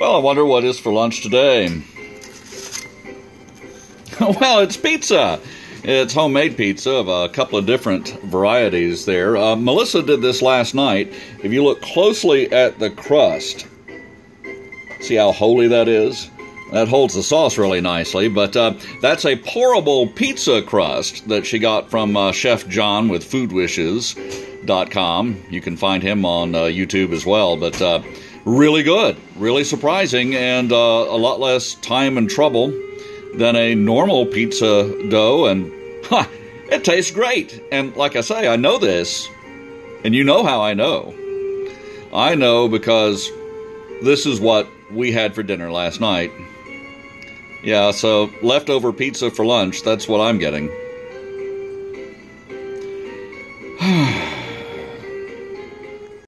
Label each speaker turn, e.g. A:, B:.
A: Well, I wonder what is for lunch today. well, it's pizza. It's homemade pizza of a couple of different varieties there. Uh, Melissa did this last night. If you look closely at the crust, see how holey that is? That holds the sauce really nicely, but uh, that's a pourable pizza crust that she got from uh, Chef John with foodwishes.com. You can find him on uh, YouTube as well, but uh, really good, really surprising, and uh, a lot less time and trouble than a normal pizza dough, and huh, it tastes great. And like I say, I know this, and you know how I know. I know because this is what we had for dinner last night. Yeah, so leftover pizza for lunch, that's what I'm getting.